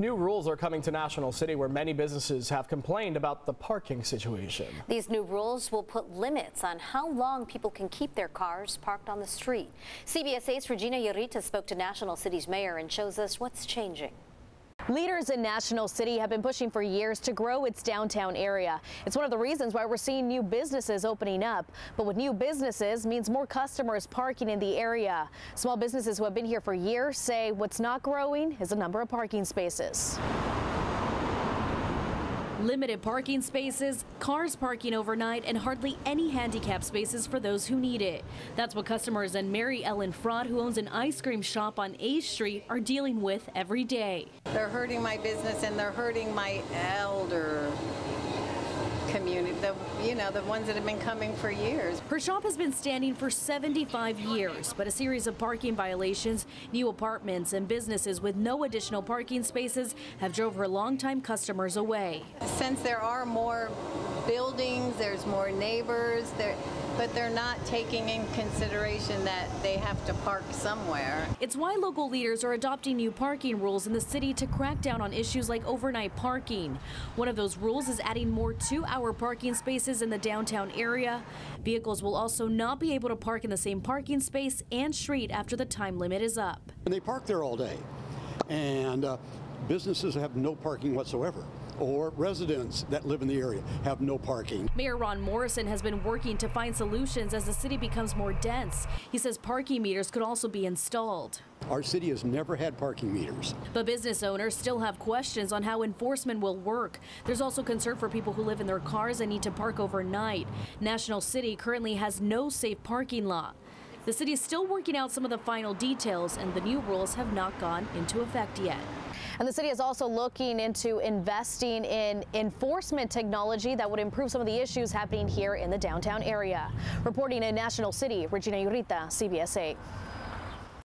New rules are coming to National City where many businesses have complained about the parking situation. These new rules will put limits on how long people can keep their cars parked on the street. CBS 8's Regina Yorita spoke to National City's mayor and shows us what's changing. Leaders in National City have been pushing for years to grow its downtown area. It's one of the reasons why we're seeing new businesses opening up. But with new businesses means more customers parking in the area. Small businesses who have been here for years say what's not growing is the number of parking spaces. Limited parking spaces, cars parking overnight, and hardly any handicap spaces for those who need it. That's what customers and Mary Ellen Fraud, who owns an ice cream shop on A Street, are dealing with every day. They're hurting my business and they're hurting my elder the, you know, the ones that have been coming for years. Her shop has been standing for 75 years, but a series of parking violations, new apartments, and businesses with no additional parking spaces have drove her longtime customers away. Since there are more buildings, there's more neighbors, there, but they're not taking in consideration that they have to park somewhere. It's why local leaders are adopting new parking rules in the city to crack down on issues like overnight parking. One of those rules is adding more two-hour parking spaces in the downtown area. Vehicles will also not be able to park in the same parking space and street after the time limit is up. And they park there all day, and uh, businesses have no parking whatsoever or residents that live in the area have no parking. Mayor Ron Morrison has been working to find solutions as the city becomes more dense. He says parking meters could also be installed. Our city has never had parking meters. But business owners still have questions on how enforcement will work. There's also concern for people who live in their cars and need to park overnight. National City currently has no safe parking law. The city is still working out some of the final details, and the new rules have not gone into effect yet. And the city is also looking into investing in enforcement technology that would improve some of the issues happening here in the downtown area. Reporting in National City, Regina Urita, CBS 8.